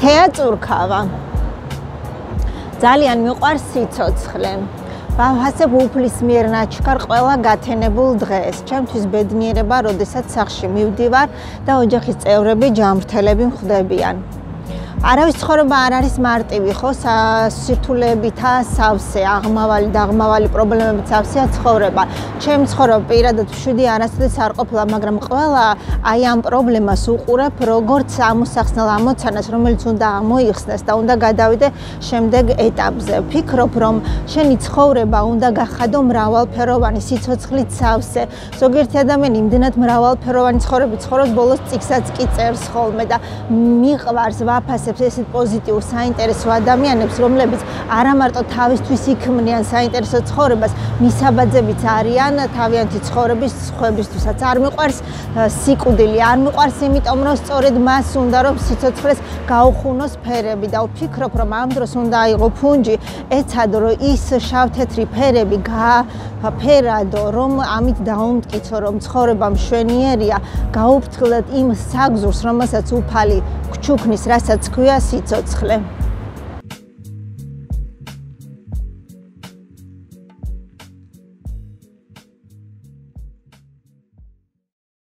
თეატრკავა ძალიან მიყვარს სიცოცხლე. ვაფასებ უფლის მიერ ნაჩქარ ყველა გათენებულ დღეს. ჩემთვის ბედნიერება, როდესაც სახში მივდივარ და ოჯახის წევრები ჯამრთელები მხვდებიან. არავის ცხოვრება არ არის მარტივი, ხო? სირთულეებითა სავსე, აღმავალი და აღმავალი პრობლემებით სავსეა ცხოვრება. ჩემი ცხოვრება პირადად შვიდი არასდროს არ ყოფილა, მაგრამ ყველა აი ამ პრობლემას უყურებ, როგორც ამოსახსნელ ამოცანას, რომელიც უნდა მოიხსნას და უნდა გადავიდე შემდეგ ეტაპზე. ფიქრობ, რომ შენი ცხოვრება უნდა გახადო მრავალფეროვანი, სიცოცხლით სავსე. ზოგიერთი ადამიანი იმდენად მრავალფეროვანი ცხოვრებით ცხოვრობს, ბოლოს წიგსაც კი წერს ხოლმე და მიყვარს ვაფასე ასებს ესეთ პოზიტიურ საინტერესო ადამიანებს, რომლებიც არა მარტო თავისთვის იქმნიან საინტერესო ცხოვრებას, მისაბაძებიც არიან თავიანთი ცხოვრების ხვებისთვისაც. არ მიყვარს სიკვდილი, არ მიყვარს იმიტომ, რომ სწორედ მას უნდა რომ სიცოცხლეს გაუხუნოს ფერები და ვფიქრობ, რომ ამ დროს უნდა აიღო ფუნჯი, ეცადო რომ ის შავ-თეთრი ფერები გააფერადო, რომ ამით დაუმტკიცო, რომ ცხოვრება მშვენიერია, გაუფრთხილდეთ იმ საგზურს, რომელსაც უფალი გჩუქნის, რასაც ქვია სიცოცხლე.